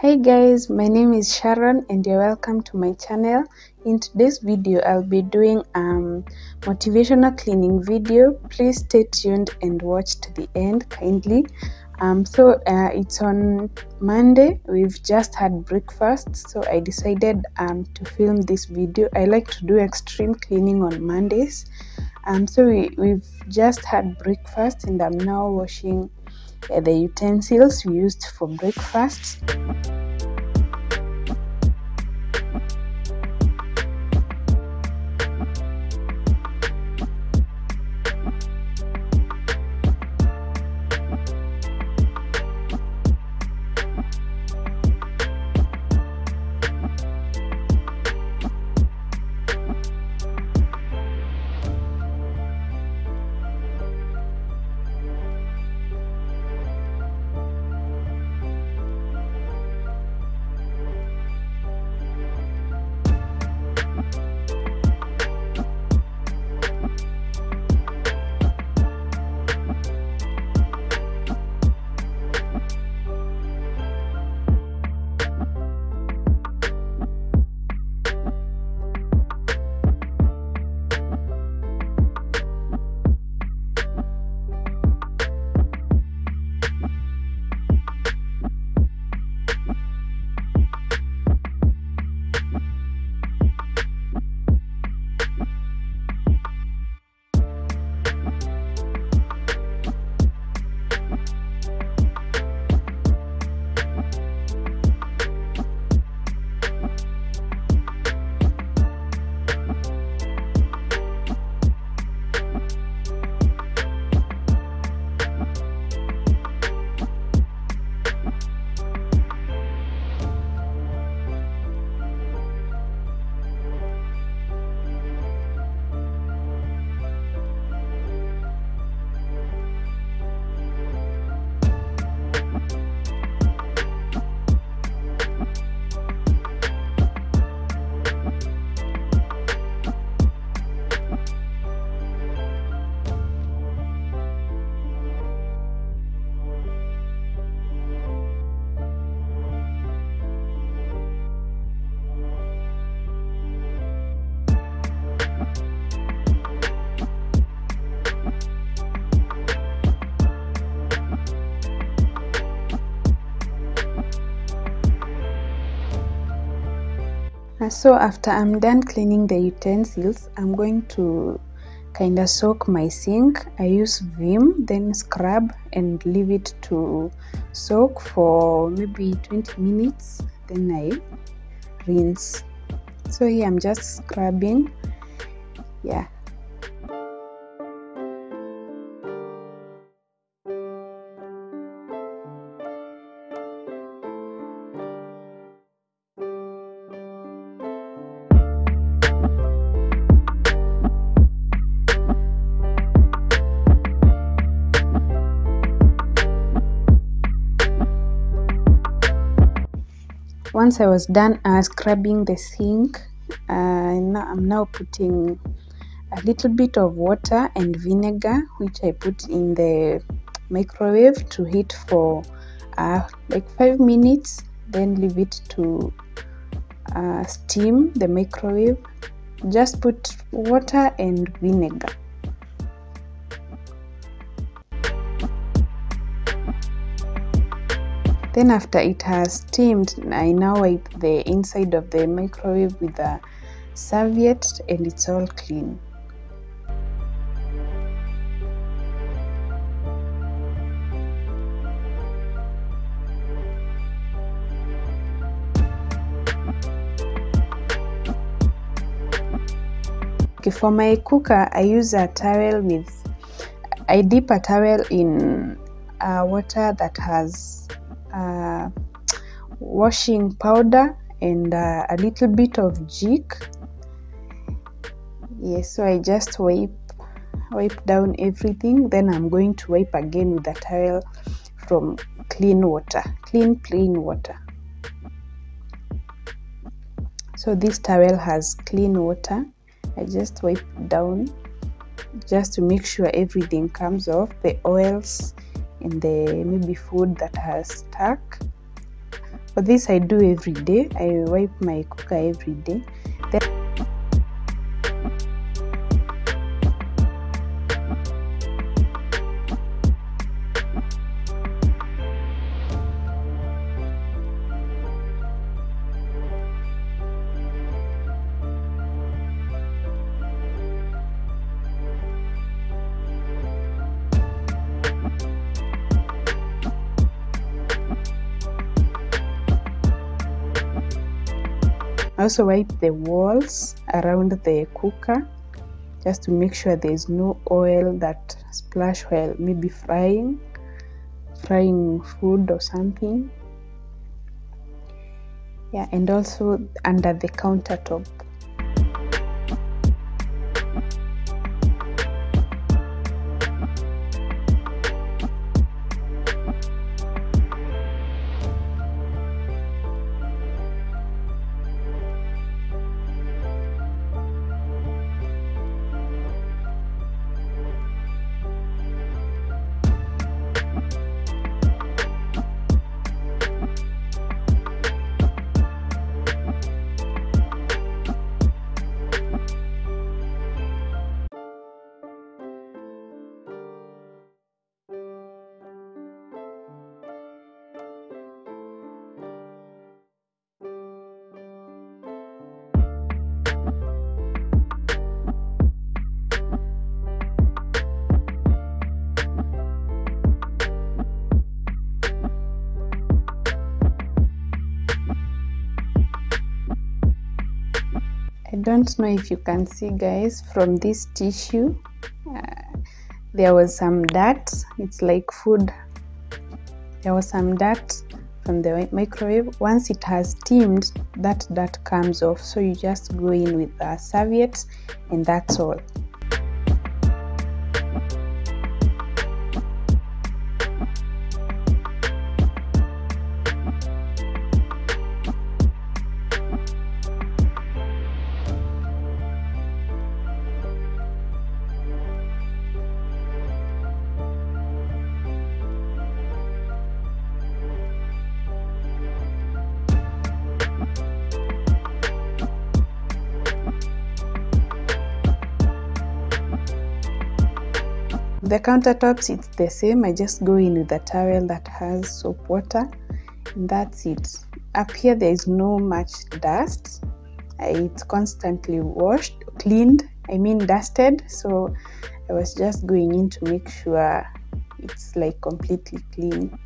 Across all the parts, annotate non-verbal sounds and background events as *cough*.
Hi guys, my name is Sharon and you're welcome to my channel. In today's video, I'll be doing um motivational cleaning video. Please stay tuned and watch to the end kindly. Um, so uh, it's on Monday. We've just had breakfast, so I decided um, to film this video. I like to do extreme cleaning on Mondays. Um, so we, we've just had breakfast and I'm now washing Uh, the utensils used for breakfast. So after I'm done cleaning the utensils, I'm going to kind of soak my sink. I use Vim, then scrub and leave it to soak for maybe 20 minutes. Then I rinse. So here I'm just scrubbing. Yeah. Once I was done uh, scrubbing the sink uh, I'm now putting a little bit of water and vinegar which I put in the microwave to heat for uh, like five minutes then leave it to uh, steam the microwave. Just put water and vinegar then after it has steamed i now wipe the inside of the microwave with a serviette and it's all clean. Okay for my cooker i use a towel with i dip a towel in uh, water that has uh, washing powder and uh, a little bit of jik yes so i just wipe wipe down everything. Then i'm going to wipe again with a towel from clean water clean plain water. So this towel has clean water. I just wipe down just to make sure everything comes off. The oils in the maybe food that has stuck but this i do every day. I wipe my cooker every day. Then I also wipe the walls around the cooker just to make sure there is no oil that splash while maybe frying frying food or something. Yeah and also under the countertop I don't know if you can see guys from this tissue uh, there was some dirt. It's like food. There was some dirt from the microwave. Once it has steamed that dirt comes off. So you just go in with a serviette and that's all the countertops it's the same. I just go in with a towel that has soap water and that's it. Up here there is no much dust. It's constantly washed cleaned i mean dusted. So i was just going in to make sure it's like completely clean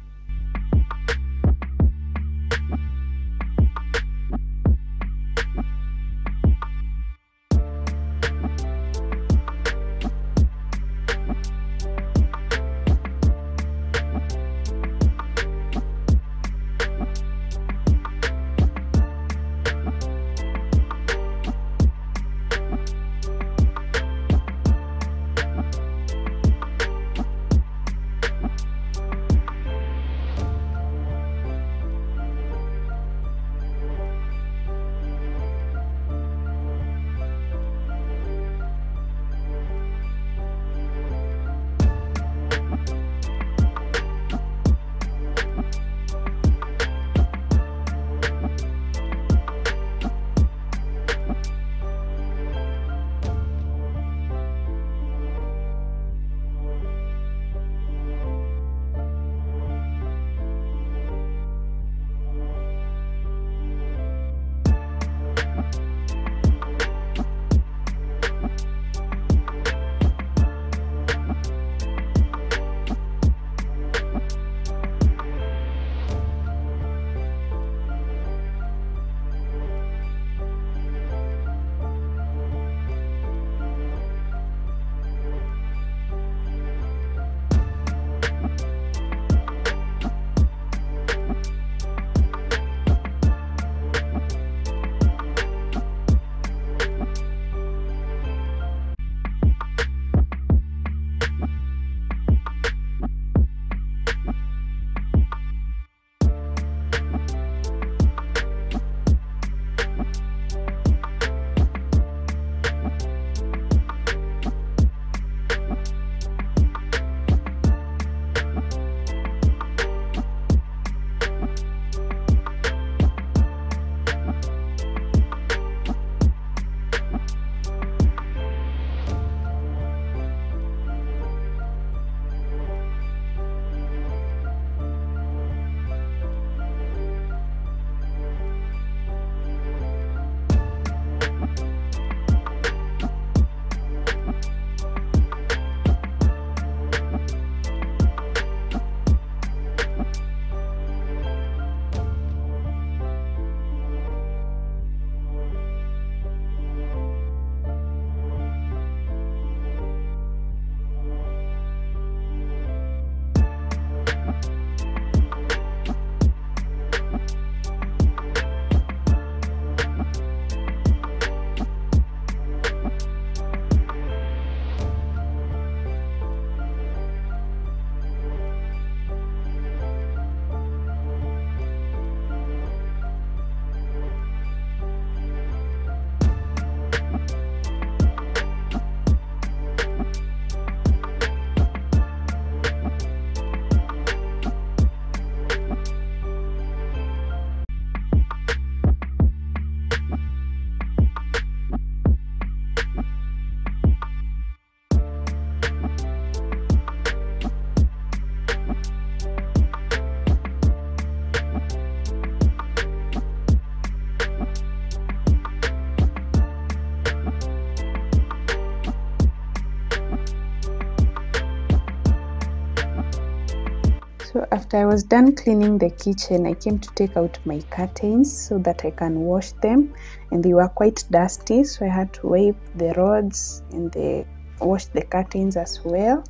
after I was done cleaning the kitchen, I came to take out my curtains so that I can wash them and they were quite dusty so I had to wipe the rods and the wash the curtains as well.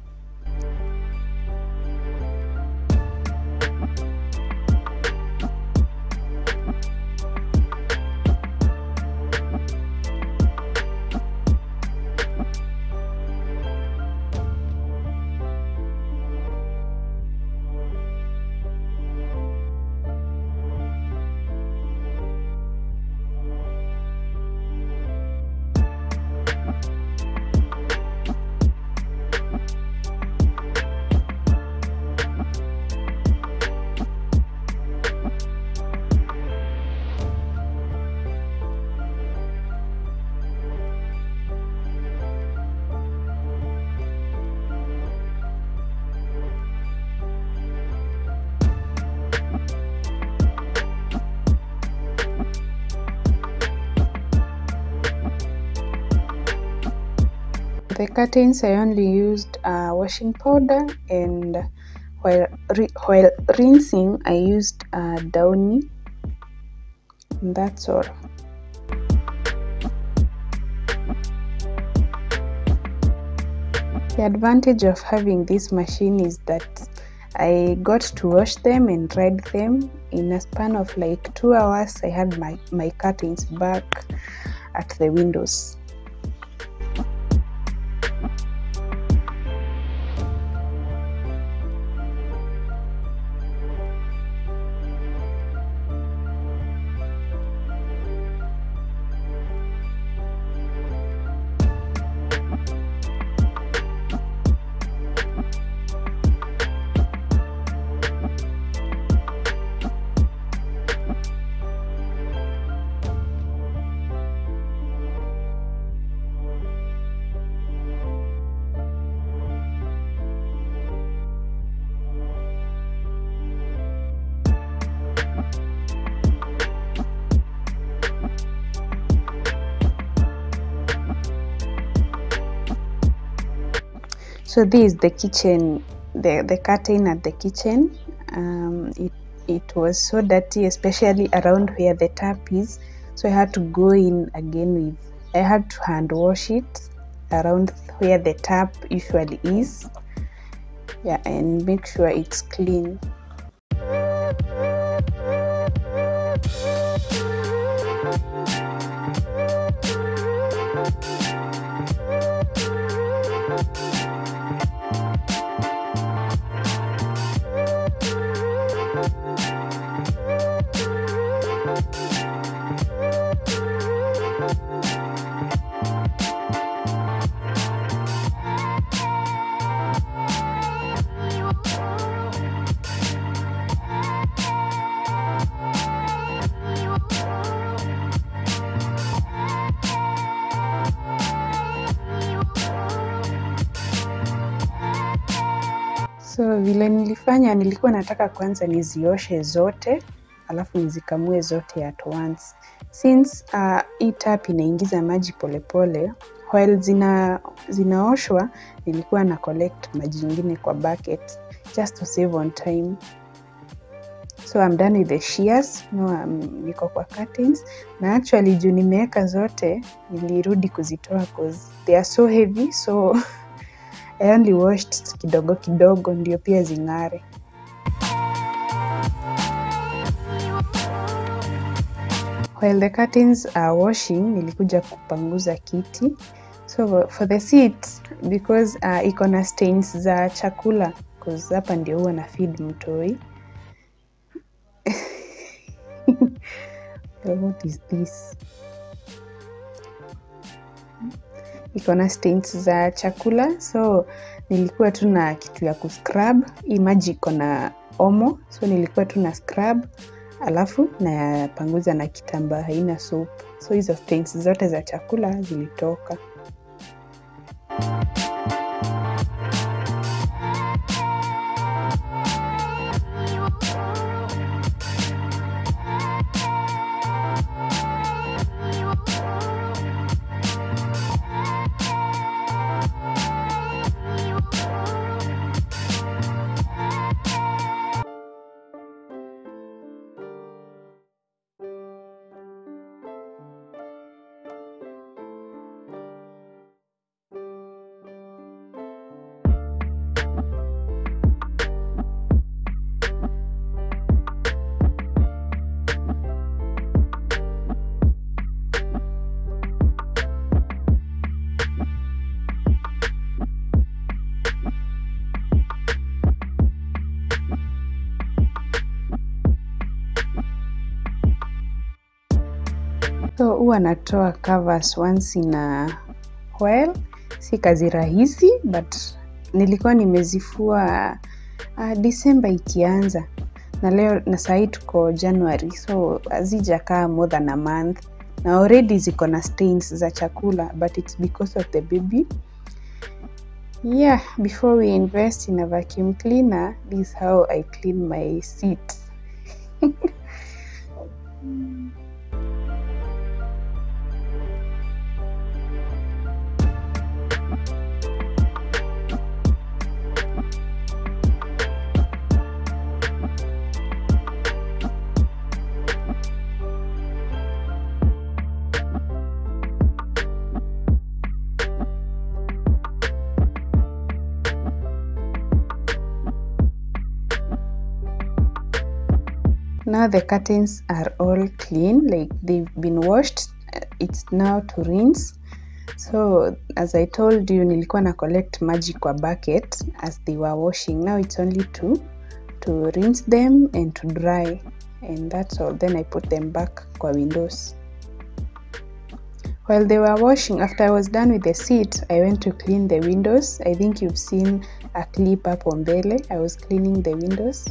The curtains I only used uh, washing powder and while ri- while rinsing I used uh, Downy. And that's all. The advantage of having this machine is that I got to wash them and dried them in a span of like two hours. I had my, my curtains back at the windows. So this is the kitchen, the, the curtain at the kitchen. Um, it, it was so dirty, especially around where the tap is. So I had to go in again with, I had to hand wash it around where the tap usually is. Yeah, and make sure it's clean. So vile nilifanya, nilikuwa nataka kwanza nizioshe zote alafu nizikamue zote at once. Since uh, hii tap inaingiza maji polepole while zina zinaoshwa, nilikuwa na collect maji ingine kwa bucket just to save on time. So I'm done with the shears. No, um, niko kwa curtains na actually juu nimeweka zote nilirudi kuzitoa cause they are so heavy so *laughs* I only washed kidogo kidogo ndio pia zing'are. While the curtains are washing, nilikuja kupanguza kiti. So for the seat because uh, iko na stains za chakula cause hapa ndio huwa na feed mtoi. *laughs* What is this? Iko na stains za chakula so nilikuwa tu na kitu ya kuscrub. Hii maji iko na omo so nilikuwa tu na scrub alafu nayapanguza na kitamba haina soap so hizo stains zote za chakula zilitoka huwa natoa covers once in a while. Si kazi rahisi but nilikuwa nimezifua uh, December ikianza. Na leo na sahii tuko january so hazijakaa more than a month. Na already ziko na stains za chakula but it's because of the baby. Yeah before we invest in a vacuum cleaner this is how i clean my seat *laughs* now the curtains are all clean like they've been washed. It's now to rinse. So as i told you nilikuwa na collect maji kwa bucket as they were washing. Now it's only to to rinse them and to dry. And that's all. Then i put them back kwa windows. While they were washing after i was done with the seat i went to clean the windows. I think you've seen a clip hapo mbele. I was cleaning the windows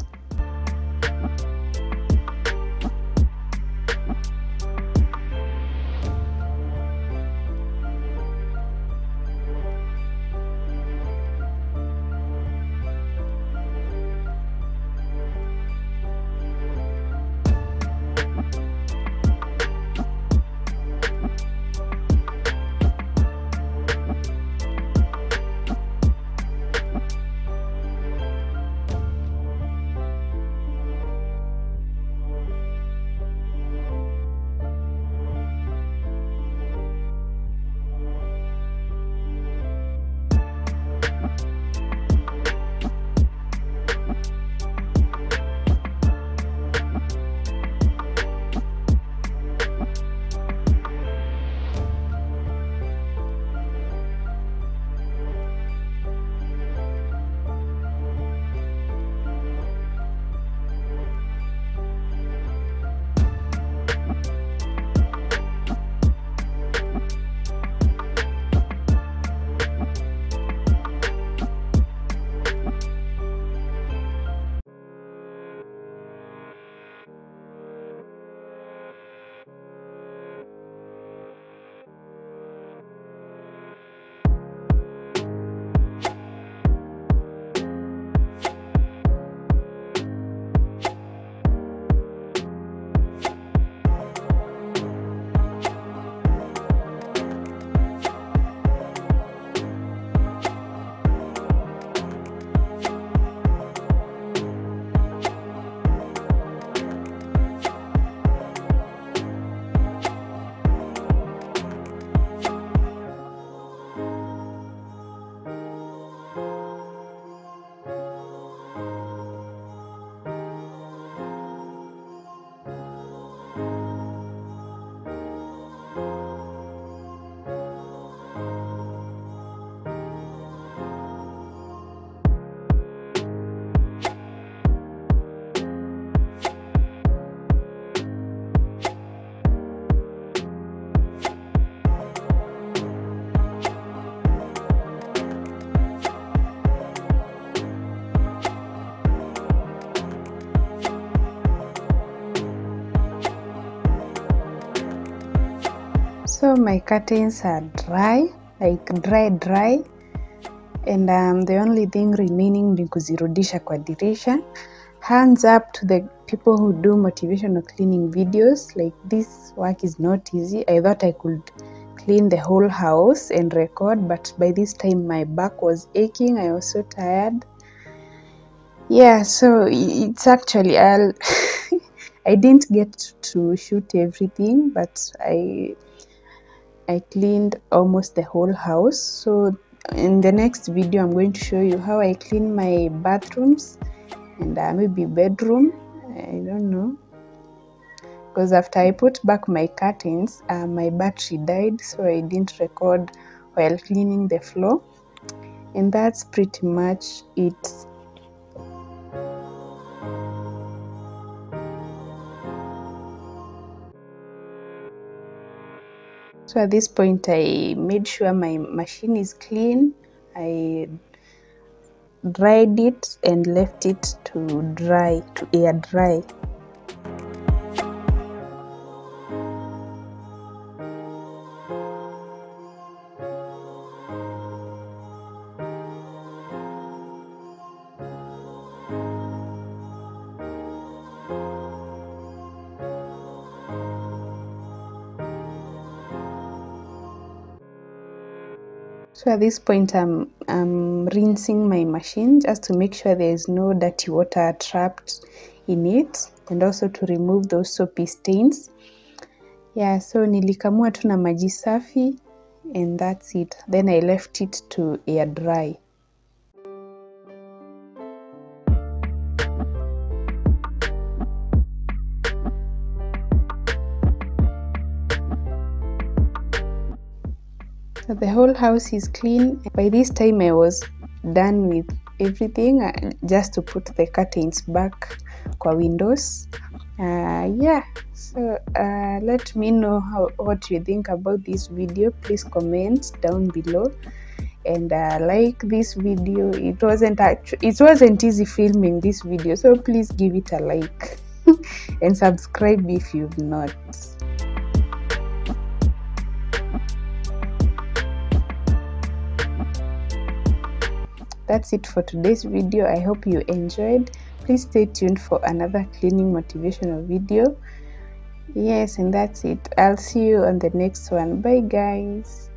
so my curtains are dry like dry dry and um, the only thing remaining ni kuzirudisha kwa dirisha. Hands up to the people who do motivational cleaning videos like this work is not easy. I thought i could clean the whole house and record but by this time my back was aching i was so tired. Yeah so it's actually i'll *laughs* i didn't get to shoot everything but i i cleaned almost the whole house. So in the next video i'm going to show you how i clean my bathrooms and uh, maybe bedroom. I don't know. Because after i put back my curtains uh, my battery died so i didn't record while cleaning the floor. And that's pretty much it so at this point i made sure my machine is clean. I dried it and left it to dry to air dry So at this point, I'm, I'm rinsing my machine just to make sure there is no dirty water trapped in it and also to remove those soapy stains. Yeah, so nilikamua tu na maji safi and that's it. Then I left it to air dry. The whole house is clean. By this time, I was done with everything uh, just to put the curtains back kwa windows. Uh, yeah, so uh, let me know how, what you think about this video. Please comment down below and uh, like this video. It wasn't it wasn't easy filming this video, so please give it a like *laughs* and subscribe if you've not. That's it for today's video. I hope you enjoyed. Please stay tuned for another cleaning motivational video. Yes and that's it. I'll see you on the next one. Bye guys